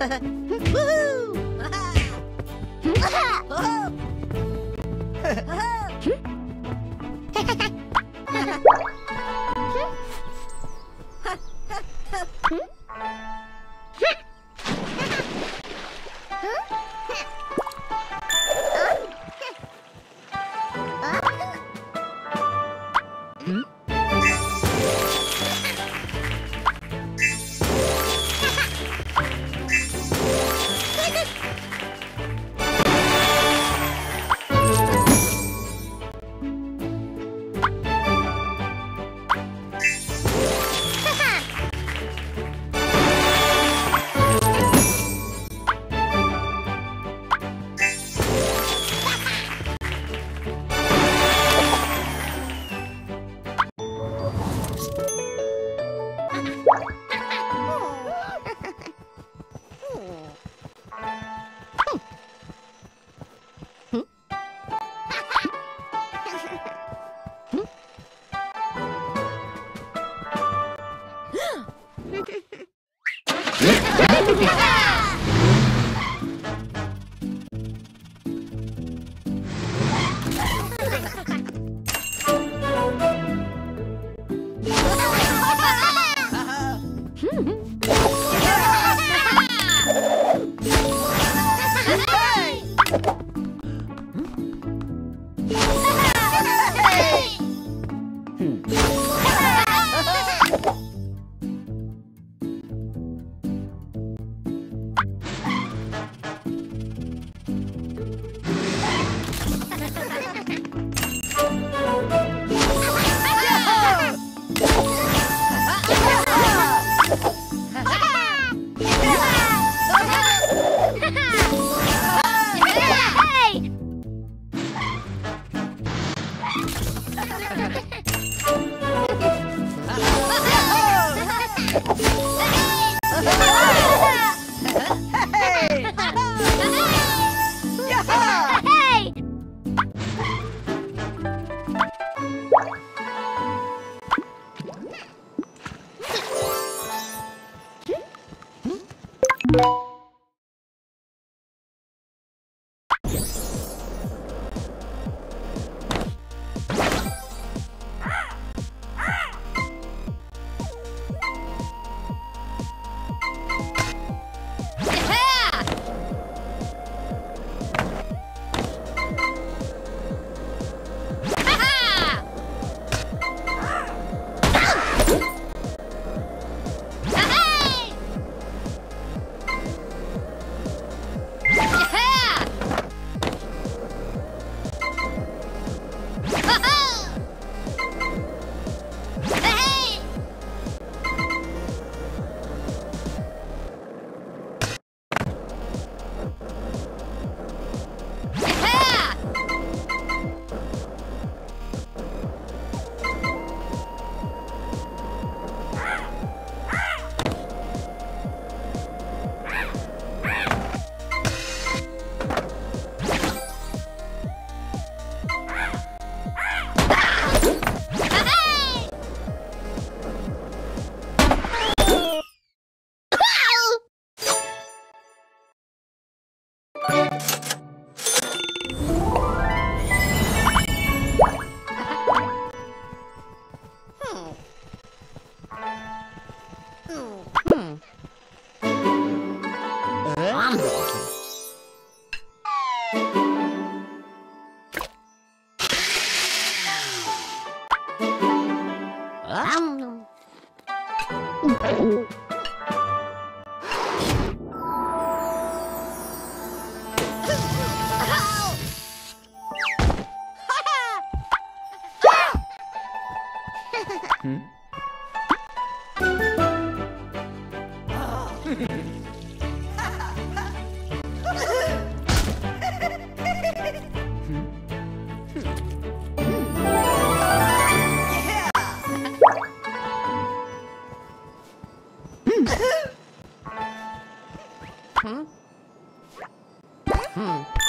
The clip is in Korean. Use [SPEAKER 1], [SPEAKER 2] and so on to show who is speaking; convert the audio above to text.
[SPEAKER 1] Ha ha ha! you Hmm? Hmm. Hmm.